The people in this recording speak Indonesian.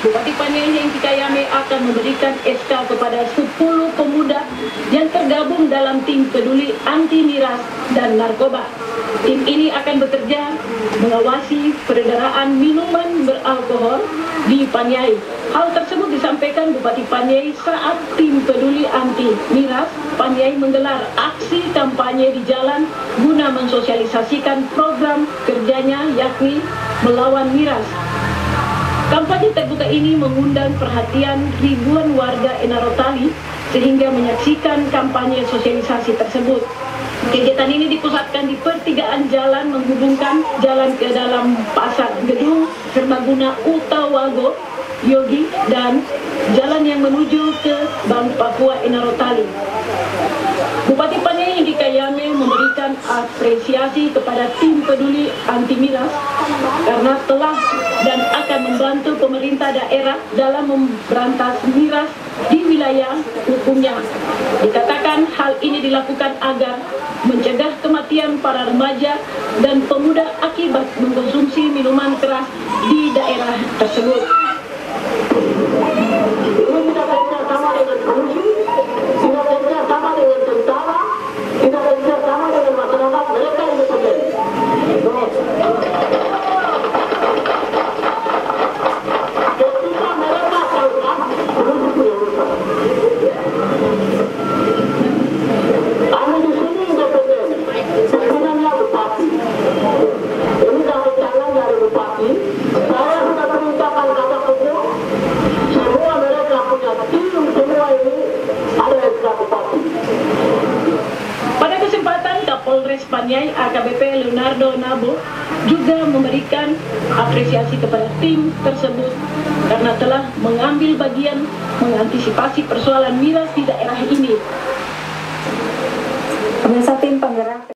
Bupati Paniai yang Kayame akan memberikan SK kepada 10 pemuda yang tergabung dalam tim peduli anti miras dan narkoba. Tim ini akan bekerja mengawasi peredaran minuman beralkohol di Paniai. Hal tersebut disampaikan Bupati Paniai saat tim peduli anti miras Paniai menggelar aksi kampanye di jalan guna mensosialisasikan program kerjanya yakni melawan miras. Kampanye terbuka ini mengundang perhatian ribuan warga Enarotali sehingga menyaksikan kampanye sosialisasi tersebut. Kegiatan ini dipusatkan di pertigaan jalan menghubungkan jalan ke dalam pasar gedung Serbaguna Utawago, Yogi, dan jalan yang menuju ke Bank Papua Enarotali. Bupati Panai di Kayame memberikan apresiasi kepada tim peduli anti miras karena telah dan akan membantu pemerintah daerah dalam memberantas miras di wilayah hukumnya. Dikatakan hal ini dilakukan agar mencegah kematian para remaja dan pemuda akibat mengkonsumsi minuman keras di daerah tersebut. Kapolres Paniai AKBP Leonardo Nabo juga memberikan apresiasi kepada tim tersebut karena telah mengambil bagian mengantisipasi persoalan miras di daerah ini.